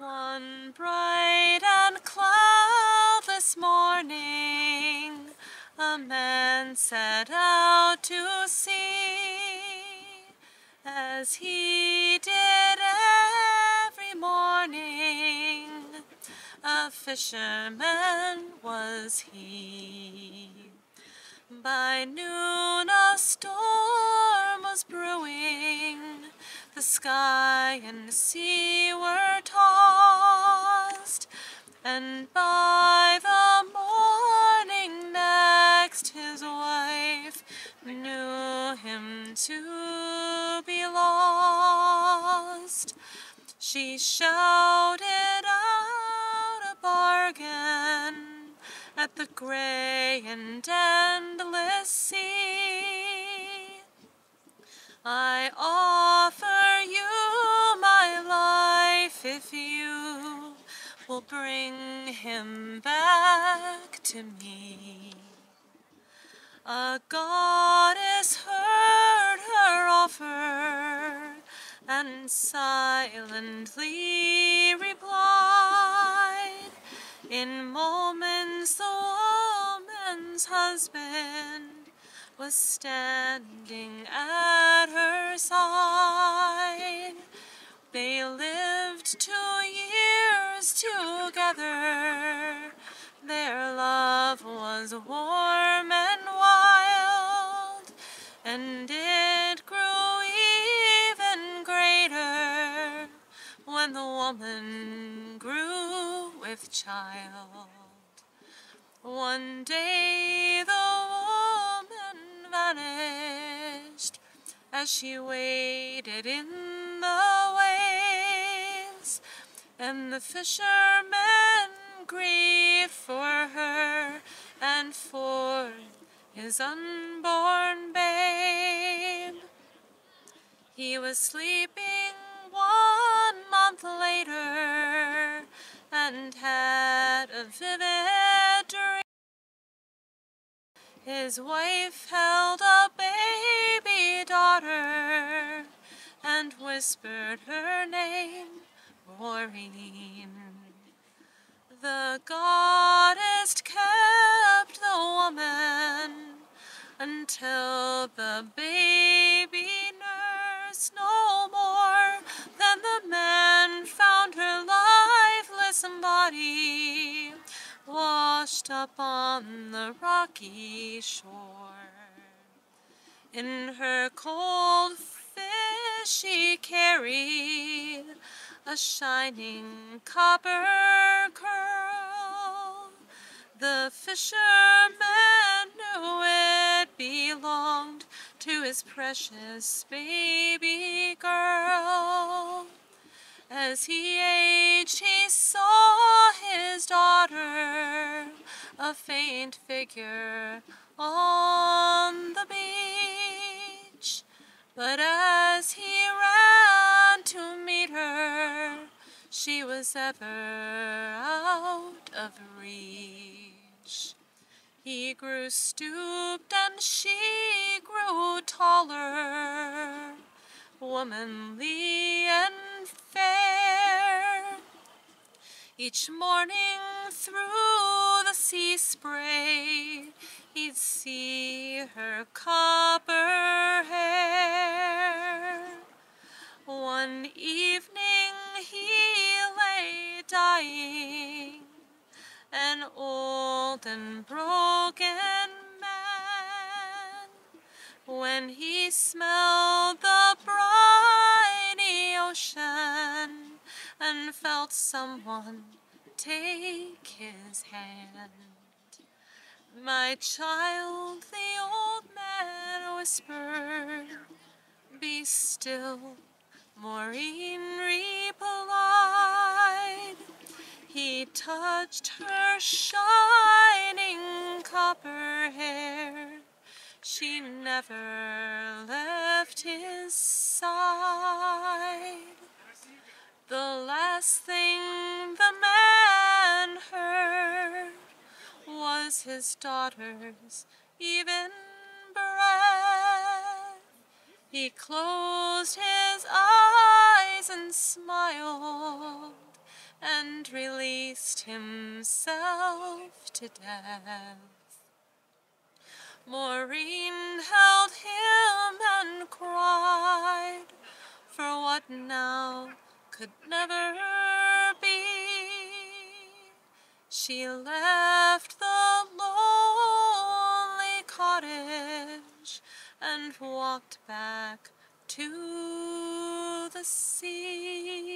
One bright and cloudless morning, a man set out to sea, as he did every morning. A fisherman was he. By noon a storm was brewing, the sky and the sea were tossed, and by the morning next his wife knew him to be lost. She shouted out a bargain at the grey and endless sea. I him back to me. A goddess heard her offer and silently replied. In moments the woman's husband was standing at her side. They lived two years together. Their love was warm and wild, and it grew even greater when the woman grew with child. One day the woman vanished as she waited in the waves, and the fishermen grieve for her and for his unborn babe. He was sleeping one month later and had a vivid dream. His wife held a baby daughter whispered her name, Maureen. The goddess kept the woman until the baby nursed no more. Then the man found her lifeless body washed up on the rocky shore. In her cold fish she carried a shining copper curl. The fisherman knew it belonged to his precious baby girl. As he aged, he saw his daughter, a faint figure on the beach. But as he ran to meet her, she was ever out of reach. He grew stooped and she grew taller, womanly and fair. Each morning through the sea spray, he'd see her copper evening he lay dying, an old and broken man, when he smelled the briny ocean and felt someone take his hand. My child, the old man whispered, be still. Maureen replied. He touched her shining copper hair. She never left his side. The last thing the man heard was his daughter's even breath. He closed his eyes and smiled and released himself to death. Maureen held him and cried for what now could never be. She left the lonely cottage and walked back to Sea.